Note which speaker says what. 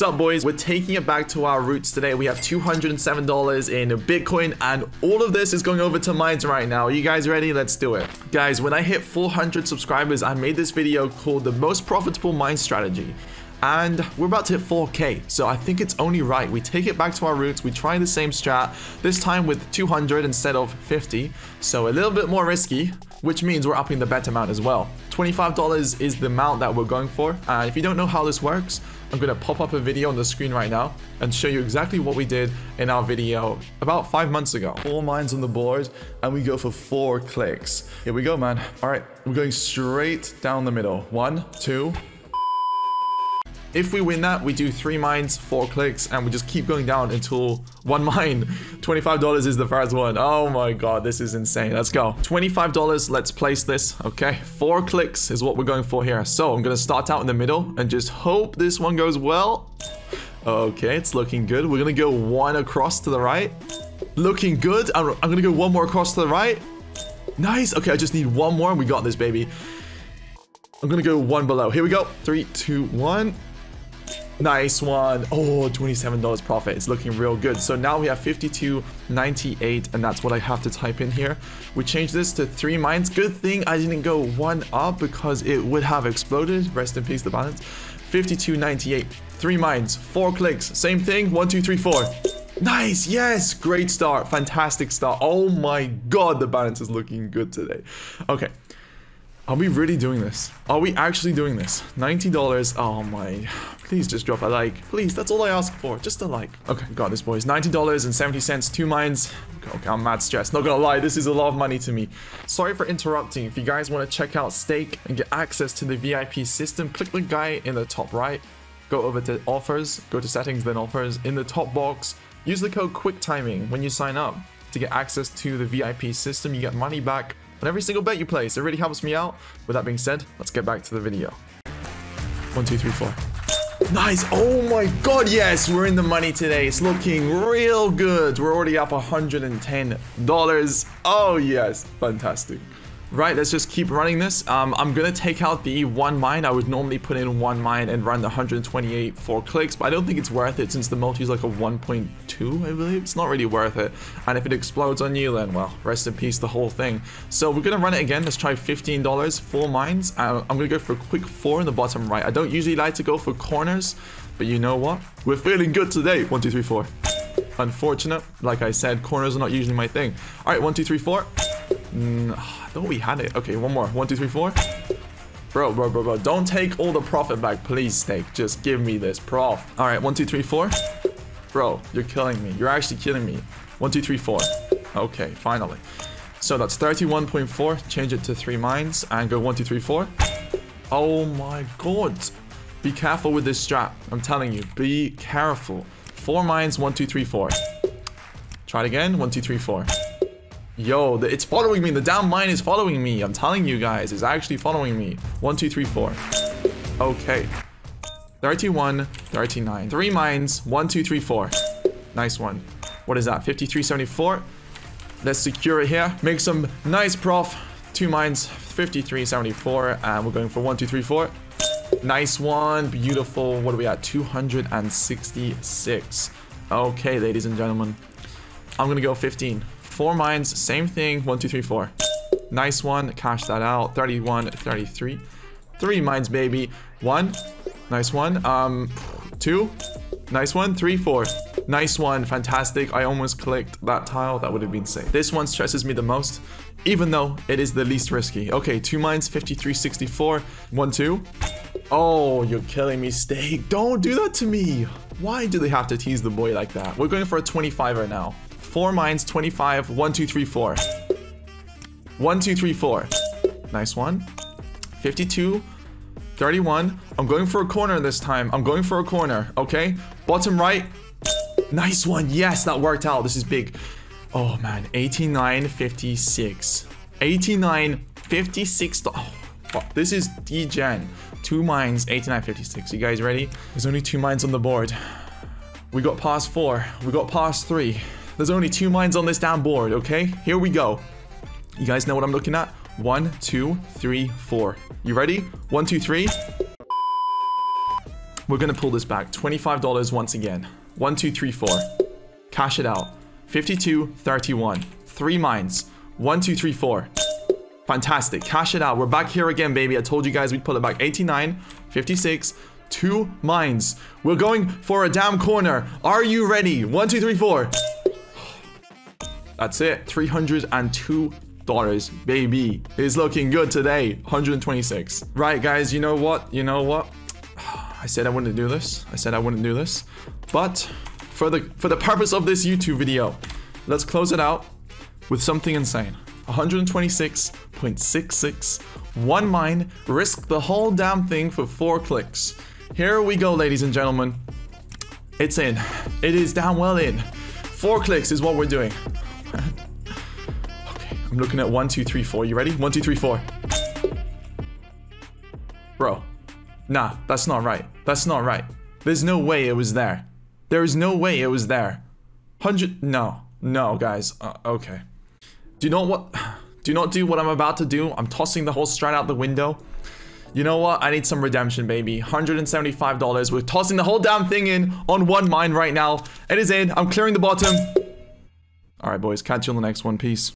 Speaker 1: Sup boys, we're taking it back to our roots today. We have $207 in Bitcoin and all of this is going over to mines right now. Are you guys ready? Let's do it. Guys, when I hit 400 subscribers, I made this video called the most profitable mine strategy and we're about to hit 4k so i think it's only right we take it back to our roots we try the same strat this time with 200 instead of 50 so a little bit more risky which means we're upping the bet amount as well. $25 is the amount that we're going for. And if you don't know how this works i'm going to pop up a video on the screen right now and show you exactly what we did in our video about five months ago. Four mines on the board and we go for four clicks. Here we go man. All right we're going straight down the middle. One two if we win that, we do three mines, four clicks, and we just keep going down until one mine. $25 is the first one. Oh my god, this is insane. Let's go. $25, let's place this. Okay, four clicks is what we're going for here. So I'm gonna start out in the middle and just hope this one goes well. Okay, it's looking good. We're gonna go one across to the right. Looking good. I'm, I'm gonna go one more across to the right. Nice. Okay, I just need one more. and We got this, baby. I'm gonna go one below. Here we go. Three, two, one. Nice one. Oh, $27 profit. It's looking real good. So now we have 52.98 and that's what I have to type in here. We changed this to three mines. Good thing I didn't go one up because it would have exploded. Rest in peace, the balance. 52.98. Three mines, four clicks. Same thing. One, two, three, four. Nice, yes, great start, fantastic start. Oh my god, the balance is looking good today. Okay, are we really doing this? Are we actually doing this? $90. Oh my. Please just drop a like. Please, that's all I ask for. Just a like. Okay, got this, boys. $90.70, two mines. Okay, I'm mad stressed. Not gonna lie, this is a lot of money to me. Sorry for interrupting. If you guys want to check out Stake and get access to the VIP system, click the guy in the top right. Go over to offers, go to settings, then offers. In the top box, use the code QUICKTIMING when you sign up to get access to the VIP system. You get money back on every single bet you place. It really helps me out. With that being said, let's get back to the video. One, two, three, four. Nice. Oh my god, yes. We're in the money today. It's looking real good. We're already up $110. Oh, yes. Fantastic. Right, let's just keep running this. Um, I'm going to take out the one mine. I would normally put in one mine and run the 128 for clicks, but I don't think it's worth it since the multi is like a 1.2, I believe. It's not really worth it. And if it explodes on you, then, well, rest in peace, the whole thing. So we're going to run it again. Let's try $15, four mines. Uh, I'm going to go for a quick four in the bottom right. I don't usually like to go for corners, but you know what? We're feeling good today. One, two, three, four. Unfortunate. Like I said, corners are not usually my thing. All right, one, two, three, four. Mm, I thought we had it. Okay, one more. One, two, three, four. Bro, bro, bro, bro. Don't take all the profit back, please, Stake. Just give me this prof. All right, one, two, three, four. Bro, you're killing me. You're actually killing me. One, two, three, four. Okay, finally. So that's 31.4. Change it to three mines and go one, two, three, four. Oh my god. Be careful with this strat. I'm telling you, be careful. Four mines, one, two, three, four. Try it again. One, two, three, four. Yo, the, it's following me. The damn mine is following me. I'm telling you guys, it's actually following me. One, two, three, four. Okay. 31, 39. Three mines. One, two, three, four. Nice one. What is that? 5374. Let's secure it here. Make some nice prof. Two mines. 5374. And we're going for one, two, three, four. Nice one. Beautiful. What are we at? 266. Okay, ladies and gentlemen. I'm going to go 15. Four mines, same thing. One, two, three, four. Nice one. Cash that out. 31, 33. Three mines, baby. One. Nice one. Um, two. Nice one. Three, four. Nice one. Fantastic. I almost clicked that tile. That would have been safe. This one stresses me the most, even though it is the least risky. Okay, two mines, 53.64. One, two. Oh, you're killing me, Stake. Don't do that to me. Why do they have to tease the boy like that? We're going for a 25 right now. Four mines, 25. One, two, three, four. One, two, three, four. Nice one. 52. 31. I'm going for a corner this time. I'm going for a corner, okay? Bottom right. Nice one. Yes, that worked out. This is big. Oh, man. 89.56. 89.56. Oh, fuck. This is degen. Two mines, 89.56. You guys ready? There's only two mines on the board. We got past four. We got past three. There's only two mines on this damn board, okay? Here we go. You guys know what I'm looking at? One, two, three, four. You ready? One, two, three. We're gonna pull this back. $25 once again. One, two, three, four. Cash it out. 52, 31. Three mines. One, two, three, four. Fantastic. Cash it out. We're back here again, baby. I told you guys we'd pull it back. 89, 56, two mines. We're going for a damn corner. Are you ready? One, two, three, four. That's it. $302, baby. It's looking good today. 126. Right, guys, you know what? You know what? I said I wouldn't do this. I said I wouldn't do this. But for the for the purpose of this YouTube video, let's close it out with something insane. 126.66. One mine, risk the whole damn thing for four clicks. Here we go, ladies and gentlemen. It's in. It is damn well in. Four clicks is what we're doing. I'm looking at one, two, three, four. You ready? One, two, three, four. Bro, nah, that's not right. That's not right. There's no way it was there. There is no way it was there. Hundred, no, no, guys. Uh, okay. Do you know what? Do not do what I'm about to do. I'm tossing the whole strat out the window. You know what? I need some redemption, baby. $175. We're tossing the whole damn thing in on one mine right now. It is in. I'm clearing the bottom. All right, boys. Catch you on the next one. Peace.